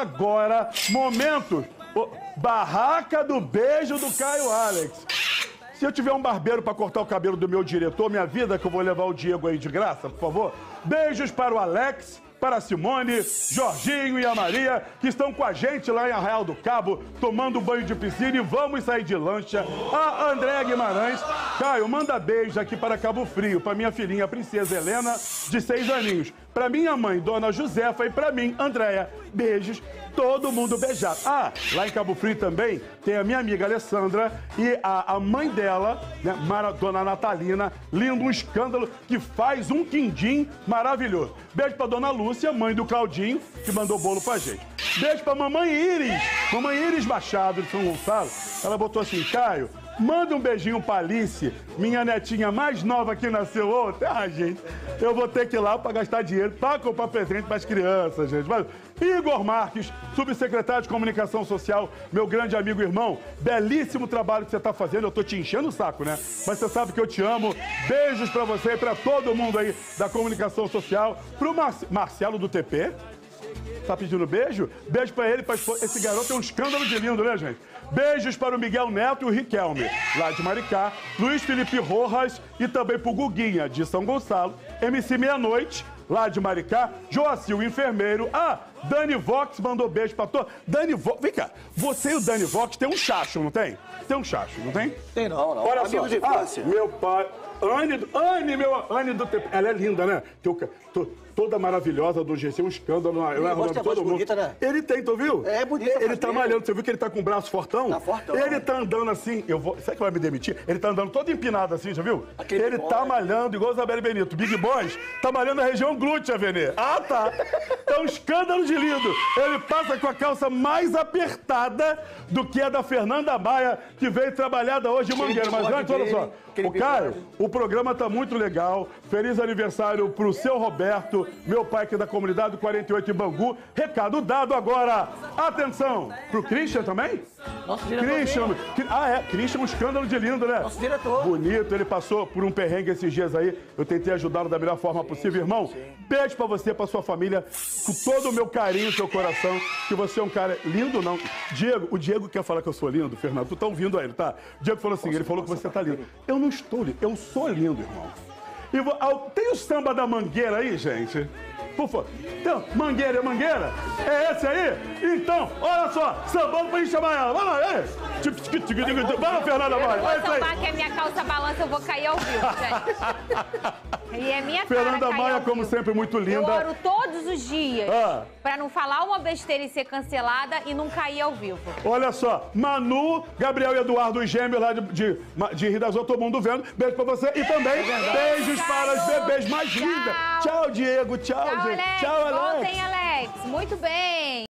agora, momento, o- barraca do beijo do Caio Alex. Se eu tiver um barbeiro pra cortar o cabelo do meu diretor, minha vida, que eu vou levar o Diego aí de graça, por favor. Beijos para o Alex, para a Simone, Jorginho e a Maria, que estão com a gente lá em Arraial do Cabo, tomando banho de piscina e vamos sair de lancha. A André Guimarães. Caio, manda beijo aqui para Cabo Frio, para minha filhinha, Princesa Helena, de seis aninhos. Para minha mãe, Dona Josefa, e para mim, Andréia. Beijos, todo mundo beijado. Ah, lá em Cabo Frio também tem a minha amiga Alessandra e a, a mãe dela, né, Dona Natalina, lindo, um escândalo, que faz um quindim maravilhoso. Beijo pra Dona Lúcia, mãe do Claudinho, que mandou bolo pra gente. Beijo pra Mamãe Iris, Mamãe Iris Machado de São Gonçalo. Ela botou assim, Caio, Manda um beijinho pra Alice, minha netinha mais nova que nasceu ontem. Ah, gente, eu vou ter que ir lá pra gastar dinheiro pra comprar presente pras crianças, gente. Mas, Igor Marques, subsecretário de Comunicação Social, meu grande amigo e irmão, belíssimo trabalho que você tá fazendo. Eu tô te enchendo o saco, né? Mas você sabe que eu te amo. Beijos pra você e pra todo mundo aí da Comunicação Social. Pro Mar Marcelo do TP, Tá pedindo beijo? Beijo pra ele, pra esposa. Esse garoto é um escândalo de lindo, né, gente? Beijos para o Miguel Neto e o Riquelme, lá de Maricá. Luiz Felipe Rojas e também pro Guguinha, de São Gonçalo. MC Meia-Noite, lá de Maricá. Joacil, enfermeiro. Ah, Dani Vox mandou beijo pra todos. Dani Vox, vem cá. Você e o Dani Vox tem um chacho, não tem? Tem um chacho, não tem? Tem não, não. Olha Amigo só. de infância. Ah, meu pai. Anne, do- Anne, meu. Anne do tempo. Ela é linda, né? To- toda maravilhosa do GC, um escândalo. Eu Ele gosta de de todo mundo. bonita, né? Ele tem, tu viu? É, bonita, Ele faz tá bem. malhando, você viu que ele tá com o braço fortão? Tá fortão. Ele tá andando assim. Eu vou. Será que vai me demitir? Ele tá andando todo empinado assim, já viu? Aquele ele boy. tá malhando igual o Isabelle Benito. Big Boys tá malhando na região glútea, Venê. Ah, tá. É um escândalo de lindo. Ele passa com a calça mais apertada do que a da Fernanda Maia, que veio trabalhada hoje em Mangueira. Mas antes, olha só. O Caio, o programa tá muito legal. Feliz aniversário pro seu Roberto, meu pai aqui da comunidade 48 em Bangu. Recado dado agora. Atenção, pro Christian também? Nosso diretor. Christian. Ah, é. Christian, um escândalo de lindo, né? Nosso diretor. Bonito, ele passou por um perrengue esses dias aí. Eu tentei ajudá-lo da melhor forma possível, irmão. Beijo pra você, pra sua família, com todo o meu carinho, seu coração. Que você é um cara lindo, não. Diego, o Diego quer falar que eu sou lindo, Fernando. Tu tá ouvindo a ele, tá? O Diego falou assim: ele falou que você tá lindo. Eu não estou lindo, eu sou lindo, irmão. E vo- ah, tem o samba da mangueira aí, gente? Por favor. Então, mangueira é mangueira? É esse aí? Então, olha só, sambando pra gente chamar ela. Vai lá, ei! Vai lá, Fernanda, vai. Vai, isso aí. Eu vou cair ao vivo, gente. E é minha cara Fernanda cair Maia, como sempre, muito Eu linda. oro todos os dias Ah. pra não falar uma besteira e ser cancelada e não cair ao vivo. Olha só, Manu, Gabriel e Eduardo, os gêmeos lá de, de, de Rio das Outras, todo mundo vendo. Beijo pra você. E também beijos para as bebês mais lindas. Tchau, Diego. Tchau, Tchau, gente. Alex. Tchau, Alex. Voltem, Alex. Muito bem.